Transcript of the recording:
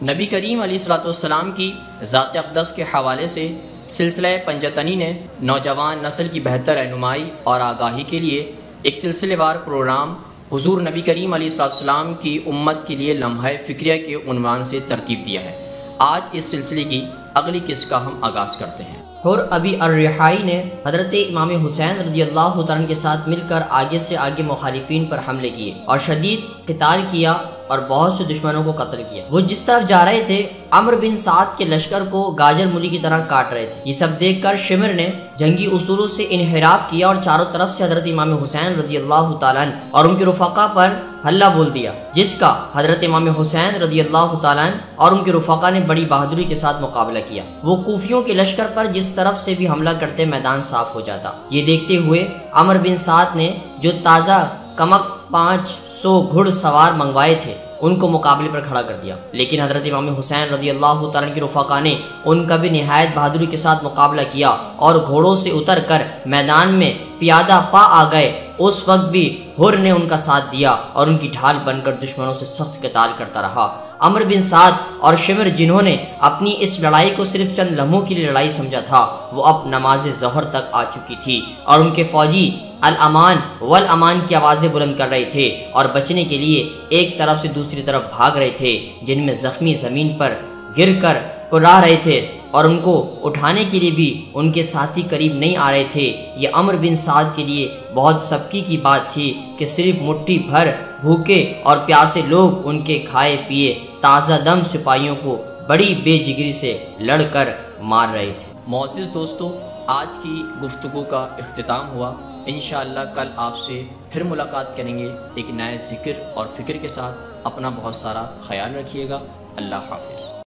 नबी करीम सलाम की ज़ात अक़दस के हवाले से सिलसिला पंजतनी ने नौजवान नस्ल की बेहतर रहनुमाई और आगाही के लिए एक सिलसिलेवार प्रोग्राम हुजूर नबी करीम सलाम की उम्मत के लिए लम्हा फ़िक्रिया के उनवान से तरतीब दिया है। आज इस सिलसिले की अगली किस्त का हम आगाज़ करते हैं। और अभी अर्रहाई ने हज़रत इमाम हुसैन रज़ी अल्लाह के साथ मिलकर आगे से आगे मुखालिफिन पर हमले किए और शदीद कताल किया और बहुत से दुश्मनों को कत्ल किया। वो जिस तरफ़ जा रहे थे, अमर बिन साद के लश्कर को गाजर मूली की तरह काट रहे थे। ये सब देखकर शिमर ने जंगी उसूलों से इनहराफ किया और चारों तरफ़ से हज़रत इमाम हुसैन रज़ी अल्लाह और उनके रुफाका पर हल्ला बोल दिया, जिसका हज़रत इमाम हुसैन रज़ी अल्लाह और उनके रुफाका ने बड़ी बहादुरी के साथ मुकाबला किया। वो कूफियों के लश्कर पर जिस तरफ़ से भी हमला करते मैदान साफ़ हो जाता। ये देखते हुए अमर बिन साद ने जो ताज़ा कमक पाँच सौ घुड़ सवार मंगवाए थे। उनको मुकाबले पर खड़ा कर दिया। लेकिन हज़रत इमाम हुसैन रज़ी अल्लाह की रुफाका ने उनका भी नहायत बहादुरी के साथ मुकाबला किया और घोड़ों से उतर कर मैदान में पियादा पा आ गए। उस वक्त भी हुर ने उनका साथ दिया और उनकी ढाल बनकर दुश्मनों से सख्त कताल करता रहा। अमर बिन साद और शिमर जिन्होंने अपनी इस लड़ाई को सिर्फ़ चंद लम्हों की लड़ाई समझा था, वो अब नमाज़ जहर तक आ चुकी थी और उनके फौजी अल अमान वल अमान की आवाज़ें बुलंद कर रहे थे और बचने के लिए एक तरफ़ से दूसरी तरफ़ भाग रहे थे, जिनमें जख्मी ज़मीन पर गिर कर कुर्रा रहे थे और उनको उठाने के लिए भी उनके साथी करीब नहीं आ रहे थे। ये अमर बिन साद के लिए बहुत सबकी की बात थी कि सिर्फ़ मुट्ठी भर भूखे और प्यासे लोग उनके खाए पिए ताज़ा दम सिपाहियों को बड़ी बेजिगरी से लड़कर मार रहे थे। मोजिज दोस्तों, आज की गुफ्तु का अख्ताम हुआ। इन कल आपसे फिर मुलाकात करेंगे। एक नए ज़िक्र और फ़िक्र के साथ अपना बहुत सारा ख्याल रखिएगा। अल्लाह हाफिज़।